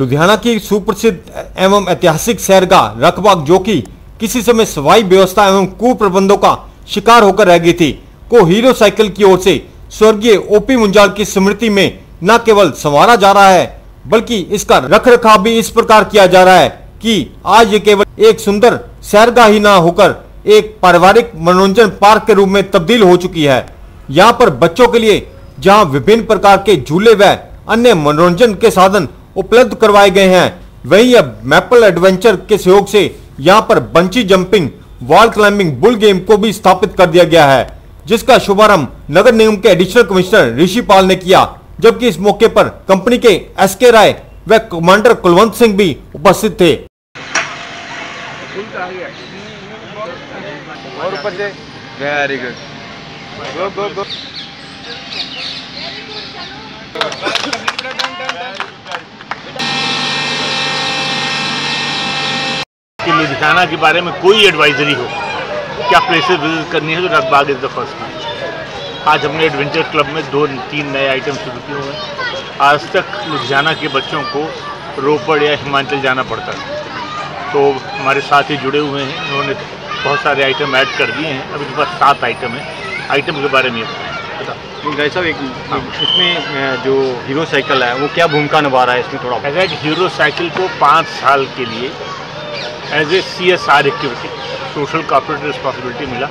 लुधियाना की सुप्रसिद्ध एवं ऐतिहासिक सैरगाह रखबाग जो कि किसी समय सवाई व्यवस्था एवं कुप्रबंधों का शिकार होकर रह गई थी। को हीरो साइकिल की ओर से स्वर्गीय ओपी मुंजाल की स्मृति में न केवल संवारा जा रहा है, बल्कि इसका रख रखाव भी इस प्रकार किया जा रहा है कि आज ये केवल एक सुंदर सैरगाह ही न होकर एक पारिवारिक मनोरंजन पार्क के रूप में तब्दील हो चुकी है। यहाँ पर बच्चों के लिए जहाँ विभिन्न प्रकार के झूले व अन्य मनोरंजन के साधन उपलब्ध करवाए गए हैं वहीं अब मैपल एडवेंचर के सहयोग से यहाँ पर bungee jumping wall climbing bull game को भी स्थापित कर दिया गया है जिसका शुभारंभ नगर निगम के एडिशनल कमिश्नर ऋषि पाल ने किया जबकि इस मौके पर कंपनी के एस के राय व कमांडर कुलवंत सिंह भी उपस्थित थे और ऊपर से वेरी गुड गो गो गो कि लुधियाना के बारे में कोई एडवाइजरी हो? क्या प्लेसेस विज़िट करनी है तो रखबाग इज़ द फ़र्स्ट आज हमने एडवेंचर क्लब में दो तीन नए आइटम शुरू किए हुए हैं। आज तक लुधियाना के बच्चों को रोपड़ या हिमाचल जाना पड़ता है। तो हमारे साथ ही जुड़े हुए हैं। उन्होंने बहुत सारे आइटम ऐड कर दिए हैं। अभी पास सात आइटम हैं। आइटम के बारे में बताओ। गाइस साहब एक इसमें जो हीरो साइकिल है वो क्या भूमिका निभा रहा है इसमें थोड़ा ऐसा एक हीरो साइकिल को पाँच साल के लिए as a C S R activity social corporate responsibility मिला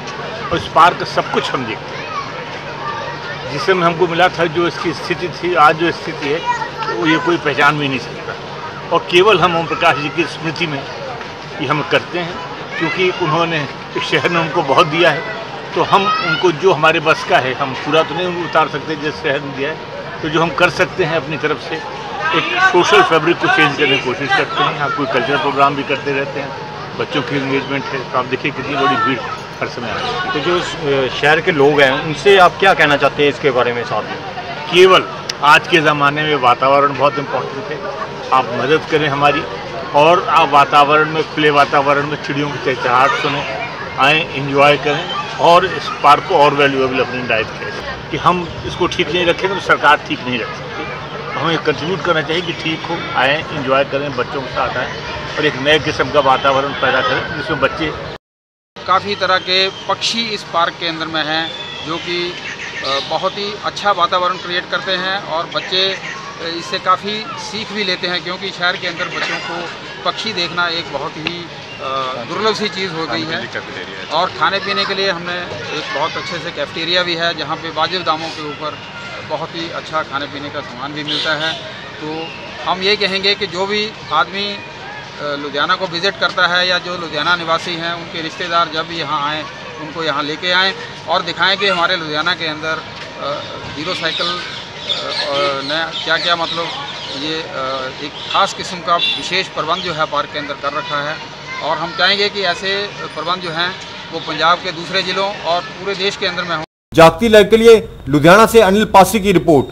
और इस पार्क का सब कुछ हम देखते हैं। जिस समय हमको मिला था जो इसकी स्थिति थी, आज जो स्थिति है, वो ये कोई पहचान भी नहीं सकता। और केवल हम ओम प्रकाश जी की स्मृति में ये हम करते हैं, क्योंकि उन्होंने इस शहर ने उनको बहुत दिया है। तो हम उनको जो हमारे बस का है, हम पूरा तो नहीं उतार सकते जिस शहर ने दिया है तो जो हम कर सकते हैं अपनी तरफ़ से एक सोशल फैब्रिक को चेंज करने की कोशिश करते हैं। यहाँ कोई कल्चरल प्रोग्राम भी करते रहते हैं। बच्चों की इंगेजमेंट है। तो आप देखिए कितनी बड़ी भीड़ हर समय आ है। तो जो शहर के लोग हैं उनसे आप क्या कहना चाहते हैं इसके बारे में साथ में? केवल आज के ज़माने में वातावरण बहुत इम्पोर्टेंट है। आप मदद करें हमारी। और आप वातावरण में खुले वातावरण में चिड़ियों की चहचहाट सुने आएँ इंजॉय करें। और इस पार्क को और वैल्यूएबल अपनी लाइफ करें। कि हम इसको ठीक नहीं रखेंगे तो सरकार ठीक नहीं रख सकती। हमें कंट्रीब्यूट करना चाहिए कि ठीक हो, आएँ इंजॉय करें, बच्चों के साथ आएँ और एक नए किस्म का वातावरण पैदा करें, जिसमें बच्चे काफ़ी तरह के पक्षी इस पार्क के अंदर में हैं, जो कि बहुत ही अच्छा वातावरण क्रिएट करते हैं और बच्चे इससे काफ़ी सीख भी लेते हैं, क्योंकि शहर के अंदर बच्चों को पक्षी देखना एक बहुत ही दुर्लभ सी चीज़ हो गई है। और खाने पीने के लिए हमने एक बहुत अच्छे से कैफेटेरिया भी है, जहाँ पे वाजिब दामों के ऊपर बहुत ही अच्छा खाने पीने का सामान भी मिलता है। तो हम ये कहेंगे कि जो भी आदमी लुधियाना को विज़िट करता है या जो लुधियाना निवासी हैं, उनके रिश्तेदार जब भी यहाँ आएँ, उनको यहाँ लेके आएँ और दिखाएँ कि हमारे लुधियाना के अंदर हीरो साइकिल नया क्या क्या मतलब ये एक ख़ास किस्म का विशेष प्रबंध जो है पार्क के अंदर कर रखा है। और हम चाहेंगे कि ऐसे प्रबंध जो हैं, वो पंजाब के दूसरे ज़िलों और पूरे देश के अंदर में हों। जागती लाइव के लिए लुधियाना से अनिल पासी की रिपोर्ट।